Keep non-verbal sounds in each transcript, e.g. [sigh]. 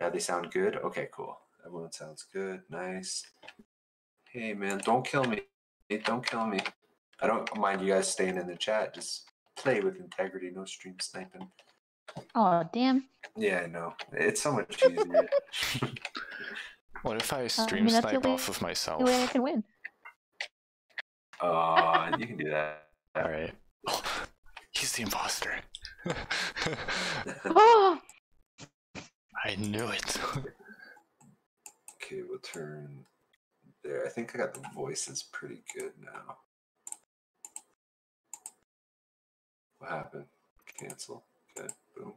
Yeah, they sound good. Okay, cool. Everyone sounds good. Nice. Hey man, don't kill me. Hey, don't kill me. I don't mind you guys staying in the chat. Just play with integrity. No stream sniping. Oh damn. Yeah, I know. It's so much easier. [laughs] What if I I stream mean, that's the snipe way- off of myself? The way I can win. uh, you can do that. Alright. [laughs] he's the imposter. [laughs] Oh, I knew it. Okay, we'll turn there. I think I got the voices pretty good now. What happened? Cancel. Good. Boom.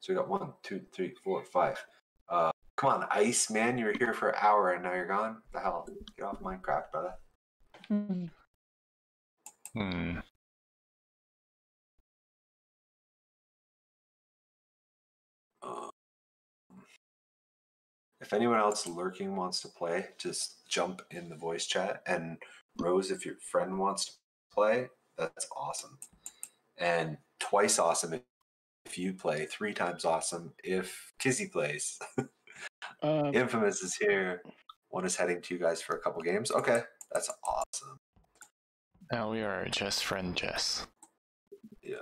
So we got one, two, three, four, five. Uh, come on, Ice Man. You were here for an hour and now you're gone. The hell? Get off Minecraft, brother. Hmm. Hmm. If anyone else lurking wants to play, just jump in the voice chat. And Rose, if your friend wants to play, that's awesome. And twice awesome if, if you play. Three times awesome if Kizzy plays. Uh, [laughs] Infamous is here. One is heading to you guys for a couple games. Okay, that's awesome. Now we are just friend Jess. Yeah.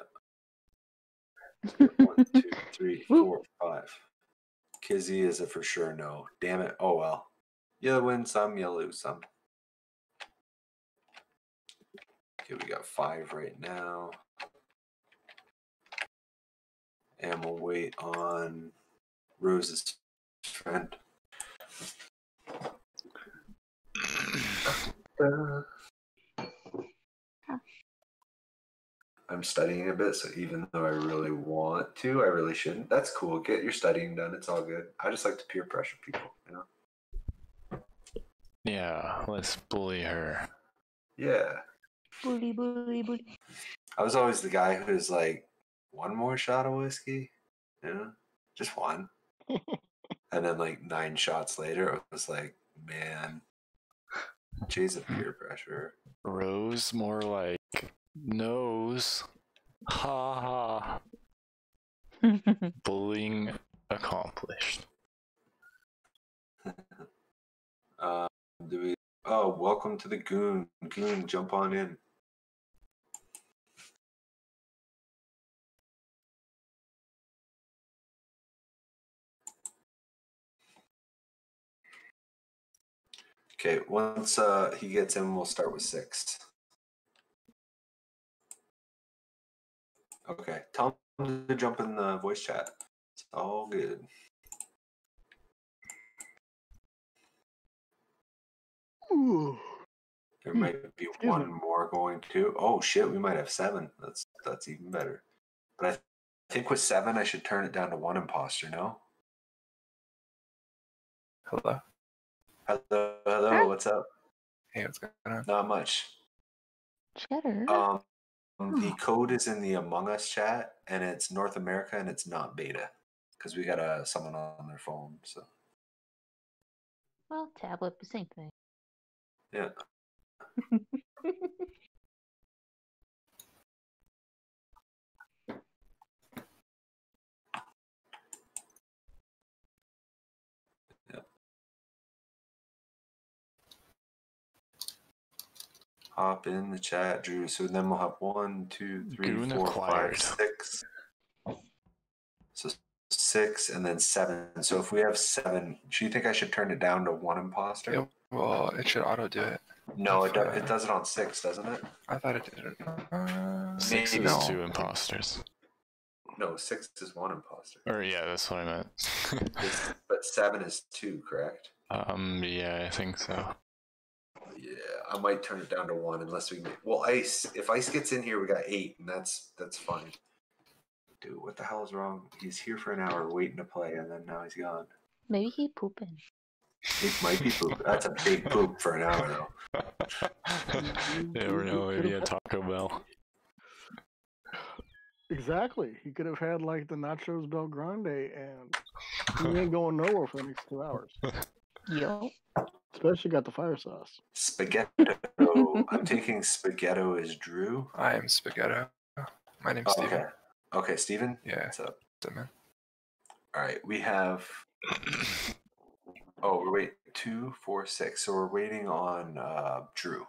[laughs] One, two, three, four, five. Kizzy is a for sure no. Damn it. Oh well. You win some, you lose some. Okay, we got five right now. And we'll wait on Rose's friend. Uh, I'm studying a bit, so even though I really want to, I really shouldn't. That's cool. Get your studying done. It's all good. I just like to peer pressure people, you know? Yeah, let's bully her. Yeah. bully, bully, bully. I was always the guy who's like, one more shot of whiskey, you know? Just one. [laughs] and then like nine shots later, it was like, man, Jay's a peer pressure. Rose more like nose. Ha ha. [laughs] Bullying accomplished. [laughs] Uh, do we? Oh, welcome to the goon. Goon, jump on in. Okay, once uh, he gets in, we'll start with six. Okay, tell him to jump in the voice chat. It's all good. ooh, There Hmm, might be excuse one me. more going to. Oh shit, we might have seven. That's that's even better. But I th- think with seven, I should turn it down to one imposter. No. Hello. Hello, hello. What's up? Hey, what's going on? Not much. Cheddar. Um, the code is in the Among Us chat, and it's North America, and it's not beta because we got uh, someone on their phone. So well, tablet, the same thing. yeah. [laughs] Hop in the chat, Drew. So then we'll have one, two, three, Goon four, acquired. five, six. So six and then seven. So if we have seven, do you think I should turn it down to one imposter? Yeah, well, it should auto do it. No, it, do, Uh, it does it on six, doesn't it? I thought it did it. Uh, Six is no. two imposters. No, six is one imposter. Or yeah, that's what I meant. But seven is two, correct? [laughs] um, yeah, I think so. Yeah, I might turn it down to one unless we. Make, well, ice. If ice gets in here, we got eight, and that's that's fine. Dude, what the hell is wrong? He's here for an hour waiting to play, and then now he's gone. Maybe he pooping. It might be poop. That's a big poop for an hour, though. you never know, maybe a Taco Bell. exactly. He could have had like the nachos Bel Grande, and he [laughs] ain't going nowhere for the next two hours. Yo. Especially got the fire sauce. Spaghetto. I'm taking spaghetto as Drew. I am Spaghetto. My name's Oh, Steven. okay. Okay, Steven. Yeah, What's up? what's up, man? All right, we have Oh, we're wait two, four, six. So we're waiting on uh, Drew.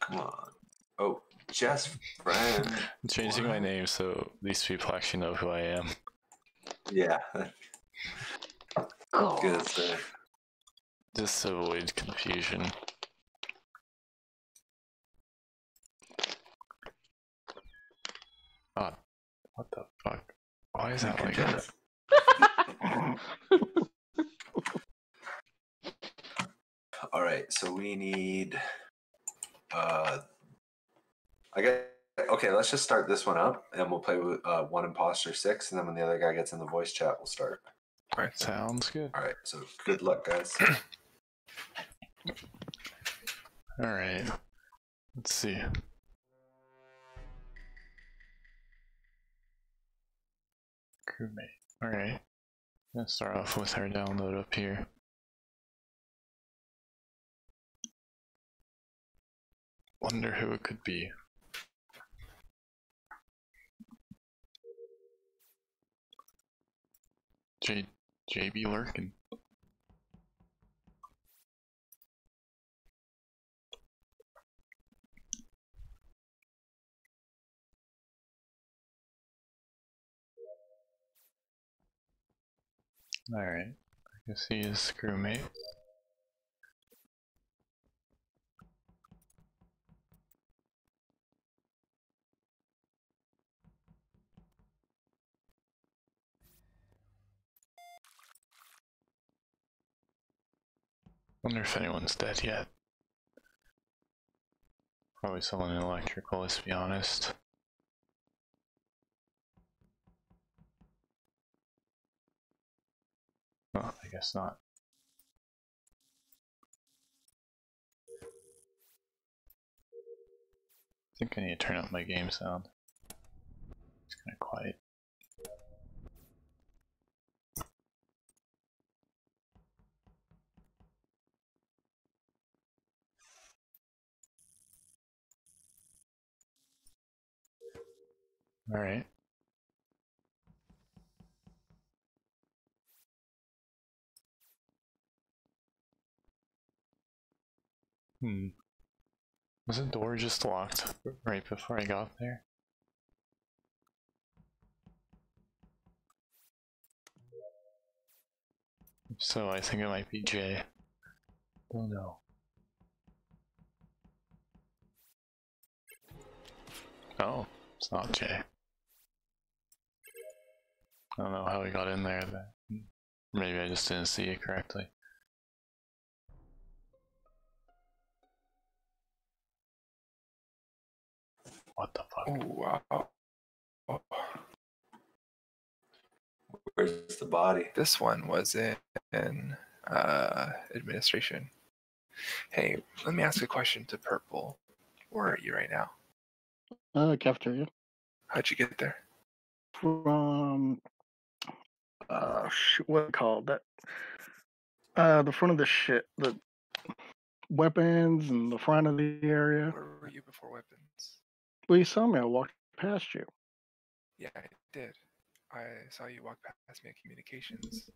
Come on. Oh, Jess, friend. I'm changing my name so these people actually know who I am. Yeah, God. good stuff. Just to avoid confusion. Oh, what the fuck? Why is that like that? [laughs] All right, so we need. Uh, I get okay. Let's just start this one up, and we'll play with uh, one imposter six, and then when the other guy gets in the voice chat, we'll start. Right. Sounds good. All right. So good luck, guys. [clears throat] Alright. Let's see. Crewmate. Alright. Let's start off with our download up here. Wonder who it could be. J JB Lurkin. Alright. I guess he is crewmate. Wonder if anyone's dead yet. Probably someone in electrical, let's be honest. Oh, I guess not. I think I need to turn up my game sound. It's kind of quiet. All right. Hmm. Was the door just locked right before I got there? So, I think it might be Jay. Don't know. Oh, it's not Jay. I don't know how he got in there. But maybe I just didn't see it correctly. What the fuck? Oh wow. Oh, Where's the body? this one was in, in uh, administration. Hey, let me ask a question to Purple. Where are you right now? Uh, cafeteria. How'd you get there? From uh, sh- what called that? Uh, the front of the shit, the weapons and the front of the area. Where were you before weapons? Well, you saw me. I walked past you. Yeah, I did. I saw you walk past me at communications,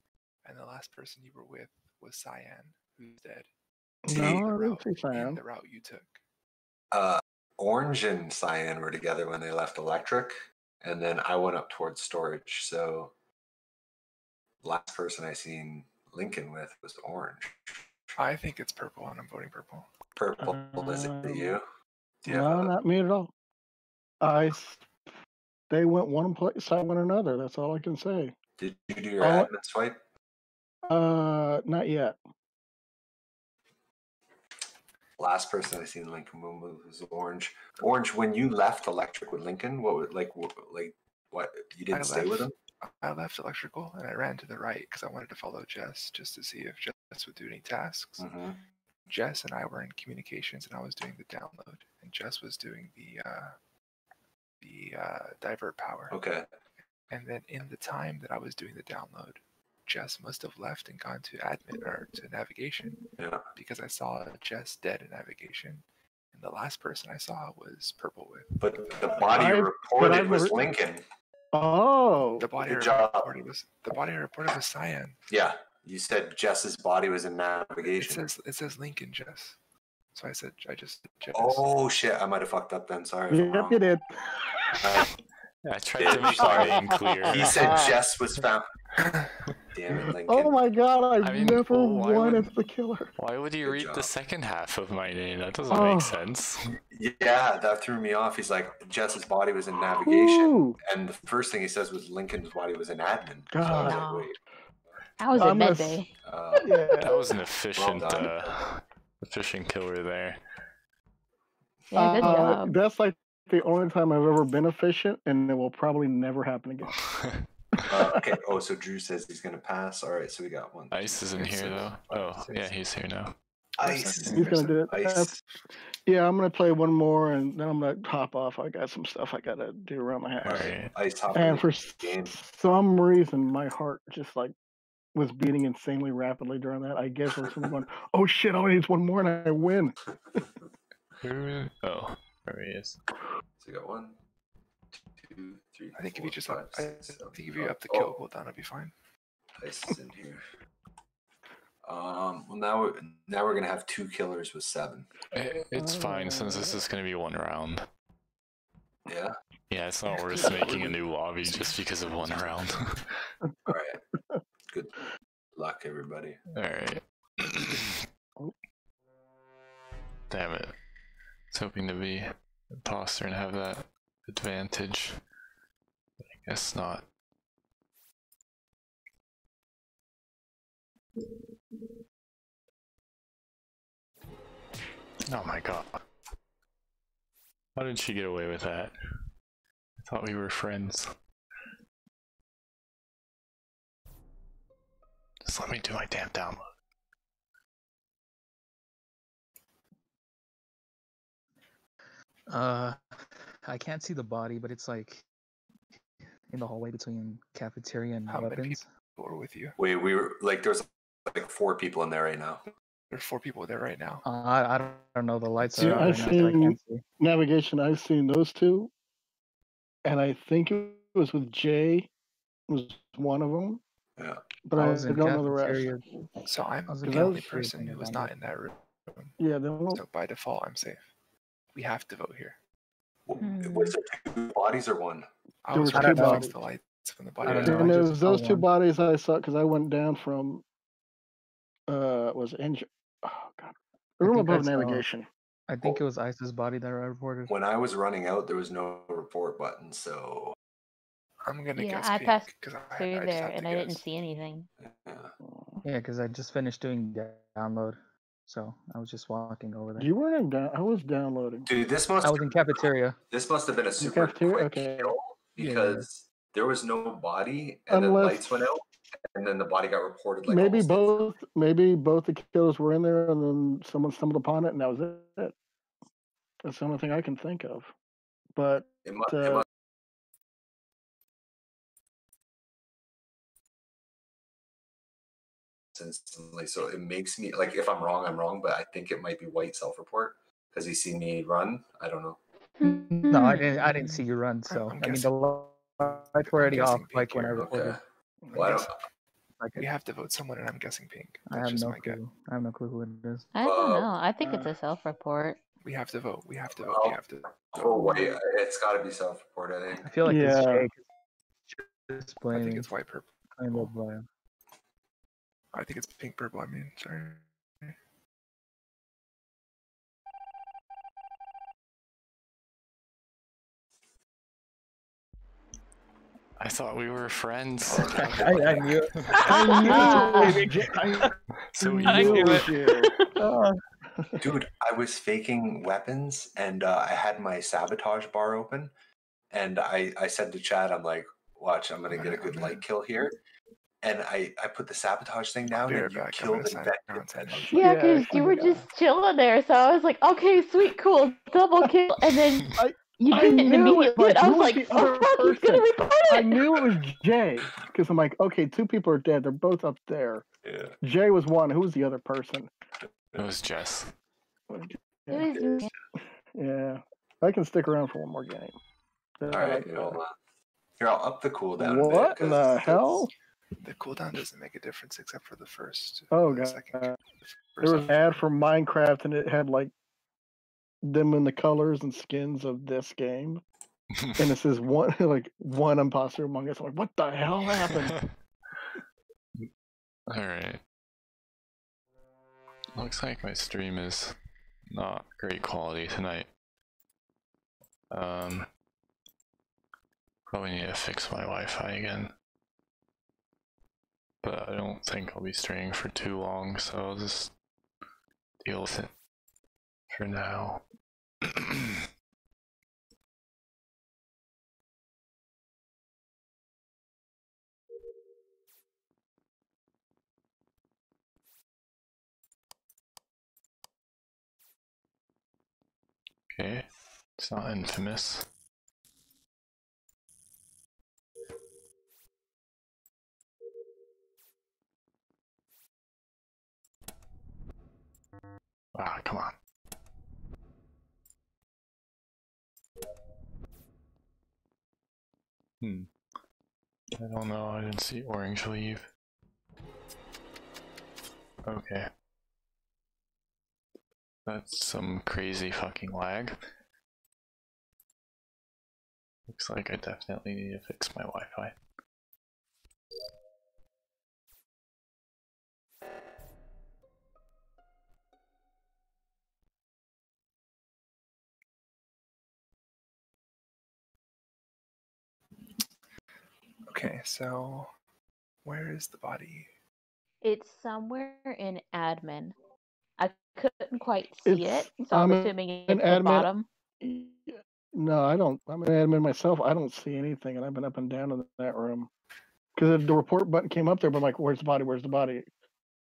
and the last person you were with was Cyan, who's dead. No, In I the didn't route- see Cyan. The route you took. Uh, Orange and Cyan were together when they left Electric, and then I went up towards storage. So, last person I seen Lincoln with was Orange. I think it's purple, and I'm voting purple. Purple is it Um, you? Do you No, a- not me at all. I They went one place, I went another. That's all I can say. Did you do your Oh, admin swipe? Uh, not yet. Last person I seen Lincoln with was Orange. Orange, when you left Electric with Lincoln, what was like wh- like what you didn't stay with him? Left. I left electrical and I ran to the right because I wanted to follow Jess just to see if Jess would do any tasks. hmm Jess and I were in communications and I was doing the download, and Jess was doing the uh, the uh, divert power. Okay. And then in the time that I was doing the download, Jess must have left and gone to admin or to navigation Yeah. because I saw Jess dead in navigation. And the last person I saw was purple with. But the body I've- reported was Lincoln. Oh, The body Good job. reported was the body I reported was cyan. Yeah, you said Jess's body was in navigation. It navigation. says it says Lincoln Jess. So I said I just Jess. Oh shit! I might have fucked up then. Sorry. I'm yep, wrong. you did. Uh, [laughs] I tried to make Sorry. my name clear. he said Jess was found. [laughs] Damn it, [laughs] Lincoln. Oh my god, I've I mean, never well, why won would- as the killer. Why would you Good read the second half of my name? That doesn't Oh. make sense. Yeah, that threw me off. He's like, Jess's body was in navigation, Ooh, and the first thing he says was Lincoln's body was in admin. So I was God. like, wait. I was I'm at med bay. Uh, yeah. That was an efficient, done. uh, efficient killer there. Yeah, good Uh, job. That's like the only time I've ever been efficient, and it will probably never happen again. [laughs] uh, okay. Oh, so Drew says he's gonna pass. All right, so we got one. Ice isn't six, here though. five, Oh, six. yeah, he's here now. Ice. He's gonna do it. Ice. Yeah, I'm gonna play one more, and then I'm gonna hop off. I got some stuff I gotta do around my house. Alright. Ice hop. And for game. some reason, my heart just like was beating insanely rapidly during that. I guess I was going, [laughs] "Oh shit! I only need one more, and I win." Oh, there he is. So we got one, two, three. I think if four, you just five, up, I seven, think if you oh, up the kill oh, cooldown, it'll be fine. Ice is in here. Um. Well, now we're now we're gonna have two killers with seven. I- It's fine since this is gonna be one round. Yeah. Yeah, it's not worth [laughs] making a new lobby just because of one round. All right. Good luck, everybody. Alright. Damn it. I was hoping to be imposter and have that advantage. Guess not. Oh my god. How did she get away with that? I thought we were friends. Just let me do my damn download. Uh, I can't see the body, but it's like in the hallway between cafeteria and How many weapons. People are with you. Wait, we were like there's like four people in there right now. There are four people there right now. Uh, I, I don't- know. The lights See, are I've out right now, so I seen- see. Navigation. I've seen those two, and I think it was with Jay. Was one of them. Yeah. But I, I was in don't know the rest. So I'm the in Because I only person who was not in that room. Yeah, they won't. So by default, I'm safe. We have to vote here. W- Hmm. Was it two bodies or one? I There was was two bodies. the lights from the I body. don't know. And I it just was saw those two one. bodies I saw because I went down from. Uh, was injured. Oh god, the room above saw- navigation. I think it was Ice's body that I reported. When I was running out, there was no report button, so I'm gonna Yeah, guess I pink, passed 'cause I, Through I there, have to and I didn't see anything. yeah. Yeah, because I just finished doing da- download, so I was just walking over there. You weren't in down. I was downloading. Dude, this must I was in cafeteria. this must have been a super cafeteria? quick Okay. kill Yeah, yeah, yeah. because there was no body and then Unless- lights went out and then the body got reported like maybe almost both. Maybe both the killers were in there, and then someone stumbled upon it, and that was it. That's the only thing I can think of. But It must, it uh, must instantly. So it makes me like if I'm wrong, I'm wrong, but I think it might be white self-report because he seen me run. I don't know. No, I didn't. I didn't see you run. So I'm I mean, the lights were already off. Like when I here. Okay. Well, I don't. guessing- Like we have to vote someone, and I'm guessing pink. I That's have just no my guess. clue. I have no clue who it is. I don't Uh, know. I think it's uh, a self-report. We have to vote. We have to vote. We have to. Oh wait, it's got to be self-report. I think. I feel like it's Yeah. Jake. Just I playing. think it's white purple. playing the blue. I think it's pink purple. I mean, sorry. I thought we were friends. I, I knew. I [laughs] knew it [laughs] was Jay. I [laughs] so knew it. Oh, Dude, I was faking weapons and uh, I had my sabotage bar open. And I, I said to Chad, I'm like, watch, I'm going to get a good light kill here. And I, I put the sabotage thing down be and you killed gonna infected. out and and- Yeah, Yeah, because you were just chilling there, so I was like, okay, sweet, cool, double kill, and then [laughs] I- you I didn't knew it, immediately. but I was was like, the other fuck, he's gonna person? report I knew it was [laughs] Jay because I'm like, okay, two people are dead. They're both up there. Yeah. Jay was one. Who was the other person? It was Jess. It was [laughs] Yeah, I can stick around for one more game. All right, All I right, gotta- well, uh, here I'll up the cooldown. a bit, What in 'cause the it's- hell? The cooldown doesn't make a difference except for the first. Oh the god, second- there was an ad for Minecraft and it had like them in the colors and skins of this game, [laughs] and it says one [laughs] like one imposter among us. I'm like, what the hell happened? [laughs] Alright. Looks like my stream is not great quality tonight. Um, probably need to fix my Wi-Fi again. But I don't think I'll be streaming for too long, so I'll just deal with it for now. [clears throat] okay, it's not infamous. Ah, come on. Hmm. I don't know, I didn't see orange leave. Okay. That's some crazy fucking lag. Looks like I definitely need to fix my Wi-Fi. Okay, so where is the body? It's somewhere in admin. I couldn't quite see It's- it, so I'm, I'm assuming in it's the admin. bottom. No, I don't. I'm an admin myself. I don't see anything, and I've been up and down in that room because the report button came up there, but I'm like, "Where's the body? Where's the body?"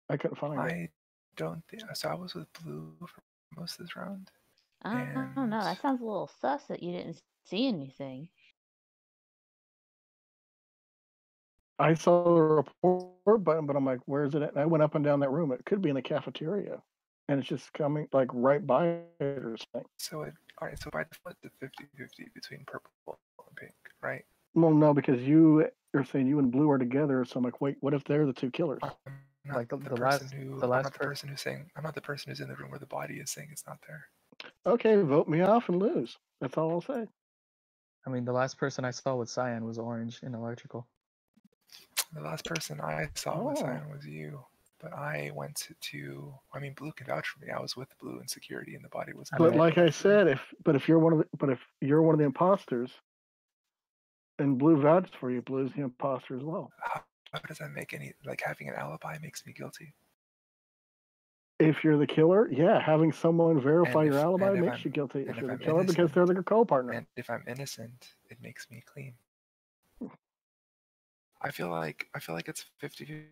I couldn't find it. I don't think so. I was with blue for most of this round. I don't know. That sounds a little sus that you didn't see anything. I saw the report button, but I'm like, "Where's it?" At? And I went up and down that room. It could be in the cafeteria, and it's just coming like right by it or something. So it all right. So by default, the 50-50 between purple and pink, right? Well, no, because you are saying you and blue are together, so I'm like, "Wait, what if they're the two killers?" I'm not Like the- the, the person last- who. the I'm not the per- person who's saying. I'm not the person who's in the room where the body is saying it's not there. Okay, vote me off and lose. That's all I'll say. I mean, the last person I saw with cyan was orange in electrical. The last person I saw with Oh. Cyan was you. But I went to. I mean, blue can vouch for me. I was with blue in security, and the body was. But like I said, if but if you're one of the but if you're one of the imposters, and blue vouched for you, blue's the imposter as well. how, how does that make any like having an alibi makes me guilty? If you're the killer, yeah, having someone verify if- your alibi makes I'm- you guilty. If you're the I'm killer, because they're the co-partner. And if I'm innocent, it makes me clean. I feel like I feel like it's 50-50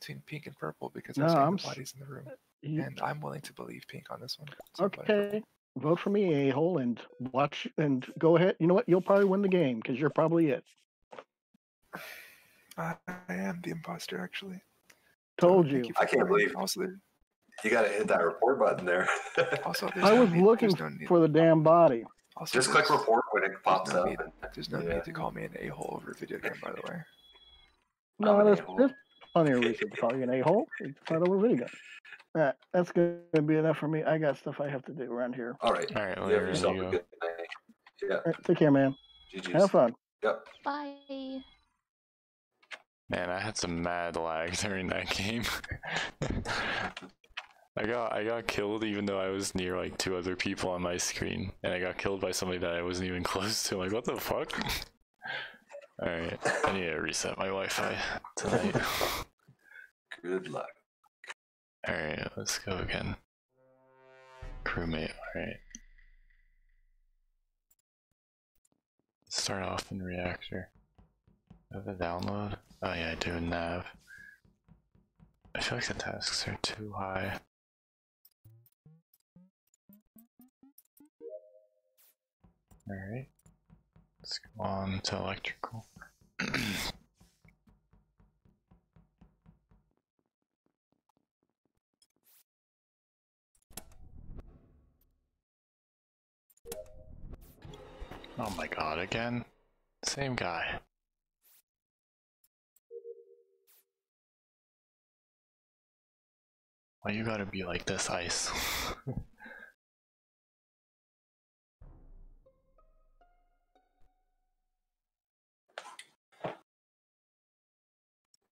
between pink and purple because No, I've seen I'm the bodies in the room, You- and I'm willing to believe pink on this one. so vote for okay, vote for me, a hole, and watch and go ahead. You know what? You'll probably win the game because you're probably it. I, I am the imposter, actually. Told thank you. I can't voting. believe- Also, there, You gotta hit that report button there. also [laughs] I was need- looking no for the damn body. also, Just click report when it pops no up. need- [laughs] There's no Yeah. need to call me an a-hole over a video game, by the way. [laughs] No, I'm an there's, a-hole. there's plenty of reason to call you an a-hole. It's not over video. Alright, that's gonna be enough for me. I got stuff I have to do around here. All right. Alright, You later have you yourself a good night. Yeah. Alright, take care, man. Have GG's. fun. Yep. Bye. Man, I had some mad lag [laughs] during that game. I got I got killed even though I was near like two other people on my screen, and I got killed by somebody that I wasn't even [laughs] close to. like, what the fuck? [laughs] Alright, I need to reset my Wi-Fi tonight. [laughs] Good luck. Alright, let's go again. Crewmate, alright. Start off in reactor. Have a download? Oh yeah, I do nav. I feel like the tasks are too high. Alright. Let's go on to electrical. [clears throat] Oh my god, again? Same guy. Why you gotta be like this, Ice? [laughs]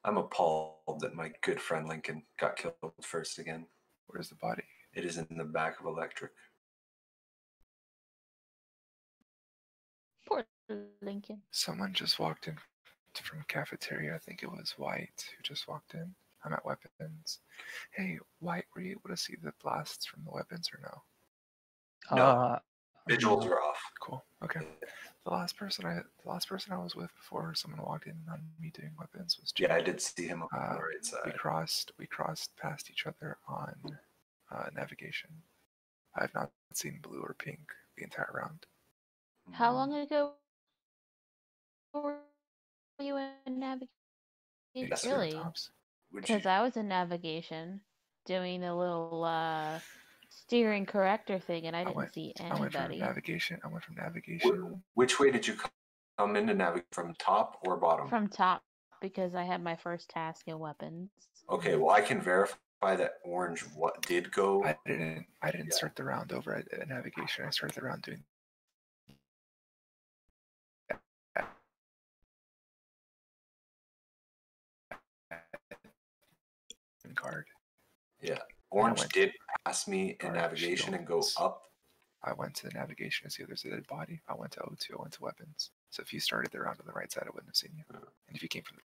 I'm appalled that my good friend Lincoln got killed first again. Where's the body? It is in the back of electric. Poor Lincoln. Someone just walked in from cafeteria. I think it was White who just walked in. I'm at weapons. Hey, White, were you able to see the blasts from the weapons or no? No. Uh, Visuals are off. Cool. Okay. The last person I the last person I was with before someone walked in on me doing weapons was Yeah, I did see him on Uh, the right We crossed we crossed past each other on uh, navigation. I have not seen blue or pink the entire round. How Mm, long ago were you in navigation? Yes, Really? tops. Would you, Because I was in navigation doing the little uh, steering corrector thing, and I I didn't went- see I went from navigation. I went from navigation. which way did you come into navigate from top or bottom? from top because I had my first task in weapons. Okay, well I can verify that orange what did go. I didn't. I didn't Yeah. start the round over at, at navigation. I started the round doing. Card. Orange did pass me in navigation and go up. I went to the navigation to see if there's a dead body. I went to O2. I went to weapons. So if you started there round on the right side, I wouldn't have seen you. Oh. And if you came from